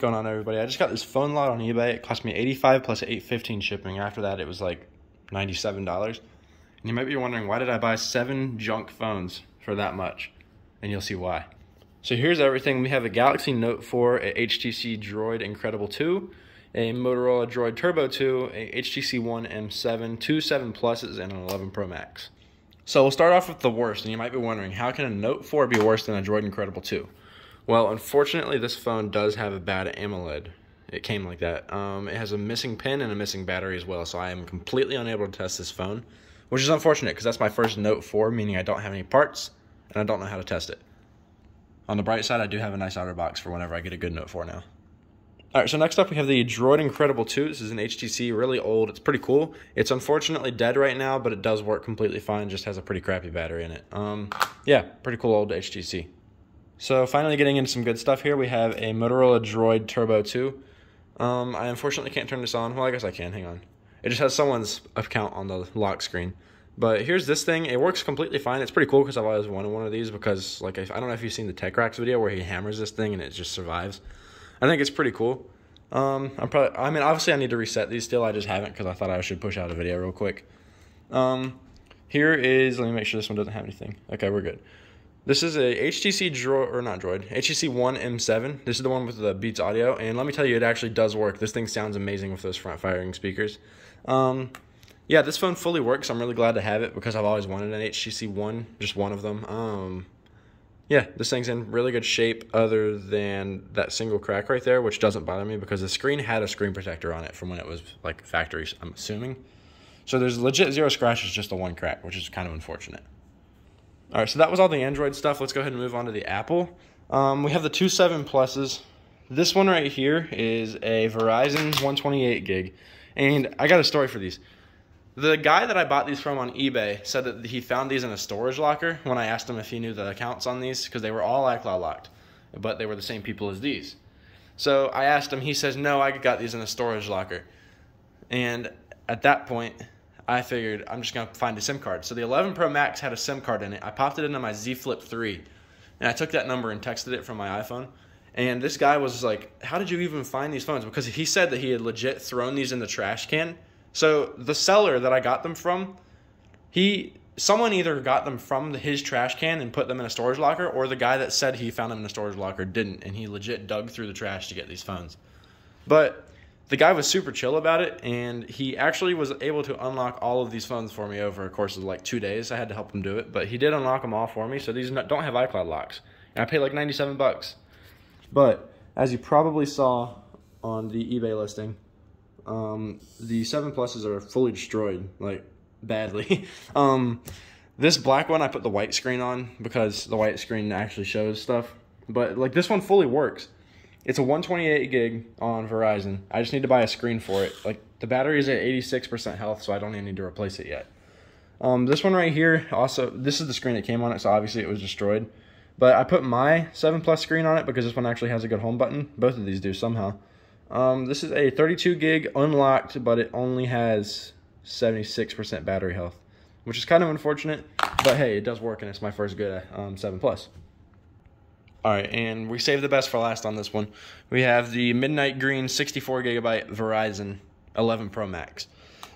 going on everybody? I just got this phone lot on ebay. It cost me 85 plus 815 shipping. After that it was like $97 and you might be wondering why did i buy seven junk phones for that much? And you'll see why. So here's everything. We have a galaxy note 4 a htc droid incredible 2 a motorola droid turbo 2 a htc one m7 two 7 pluses and an 11 pro max. So we'll start off with the worst and you might be wondering how can a note 4 be worse than a droid incredible 2 well, unfortunately, this phone does have a bad AMOLED. It came like that. Um, it has a missing pin and a missing battery as well, so I am completely unable to test this phone, which is unfortunate because that's my first Note 4, meaning I don't have any parts and I don't know how to test it. On the bright side, I do have a nice outer box for whenever I get a good Note 4 now. All right, so next up we have the Droid Incredible 2. This is an HTC, really old. It's pretty cool. It's unfortunately dead right now, but it does work completely fine. Just has a pretty crappy battery in it. Um, yeah, pretty cool old HTC. So finally getting into some good stuff here, we have a Motorola Droid Turbo 2. Um, I unfortunately can't turn this on. Well, I guess I can. Hang on. It just has someone's account on the lock screen. But here's this thing. It works completely fine. It's pretty cool because I've always wanted one of these because, like, I don't know if you've seen the TechRax video where he hammers this thing and it just survives. I think it's pretty cool. Um, I'm probably. I mean, obviously, I need to reset these still. I just haven't because I thought I should push out a video real quick. Um, here is. Let me make sure this one doesn't have anything. Okay, we're good. This is a HTC Droid, or not Droid, HTC One M7. This is the one with the Beats audio, and let me tell you, it actually does work. This thing sounds amazing with those front-firing speakers. Um, yeah, this phone fully works. I'm really glad to have it because I've always wanted an HTC One, just one of them. Um, yeah, this thing's in really good shape other than that single crack right there, which doesn't bother me because the screen had a screen protector on it from when it was like factory, I'm assuming. So there's legit zero scratches, just the one crack, which is kind of unfortunate. All right, so that was all the Android stuff. Let's go ahead and move on to the Apple. Um, we have the two 7 Pluses. This one right here is a Verizon 128 gig. And I got a story for these. The guy that I bought these from on eBay said that he found these in a storage locker when I asked him if he knew the accounts on these because they were all iCloud locked, but they were the same people as these. So I asked him, he says, No, I got these in a storage locker. And at that point, I figured I'm just to find a SIM card. So the 11 Pro Max had a SIM card in it. I popped it into my Z Flip 3, and I took that number and texted it from my iPhone. And this guy was like, How did you even find these phones? Because he said that he had legit thrown these in the trash can. So the seller that I got them from, he someone either got them from his trash can and put them in a storage locker, or the guy that said he found them in a storage locker didn't, and he legit dug through the trash to get these phones. But the guy was super chill about it, and he actually was able to unlock all of these phones for me over a course of like two days. I had to help him do it, but he did unlock them all for me. So these don't have iCloud locks, and I paid like ninety seven bucks. But as you probably saw on the eBay listing, um, the seven pluses are fully destroyed, like badly. um, this black one I put the white screen on because the white screen actually shows stuff. But like this one fully works. It's a 128 gig on Verizon. I just need to buy a screen for it. Like the battery is at 86% health, so I don't even need to replace it yet. Um, this one right here, also, this is the screen that came on it, so obviously it was destroyed. But I put my 7 Plus screen on it because this one actually has a good home button. Both of these do somehow. Um, this is a 32 gig unlocked, but it only has 76% battery health, which is kind of unfortunate. But hey, it does work, and it's my first good um, 7 Plus. All right, and we saved the best for last on this one. We have the Midnight Green 64 gigabyte Verizon 11 Pro Max.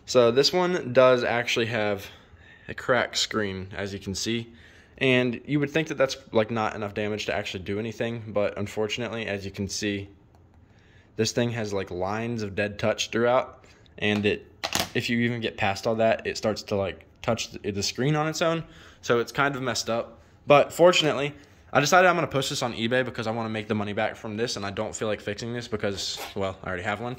So this one does actually have a cracked screen, as you can see. And you would think that that's like not enough damage to actually do anything, but unfortunately, as you can see, this thing has like lines of dead touch throughout, and it, if you even get past all that, it starts to like touch the screen on its own. So it's kind of messed up. But fortunately, I decided I'm going to post this on eBay because I want to make the money back from this and I don't feel like fixing this because, well, I already have one.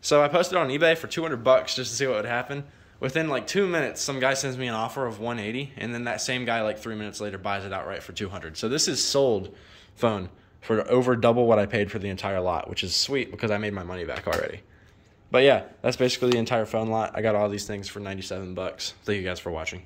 So I posted on eBay for 200 bucks just to see what would happen. Within like two minutes, some guy sends me an offer of 180 and then that same guy like three minutes later buys it outright for 200. So this is sold phone for over double what I paid for the entire lot, which is sweet because I made my money back already. But yeah, that's basically the entire phone lot. I got all these things for 97 bucks. Thank you guys for watching.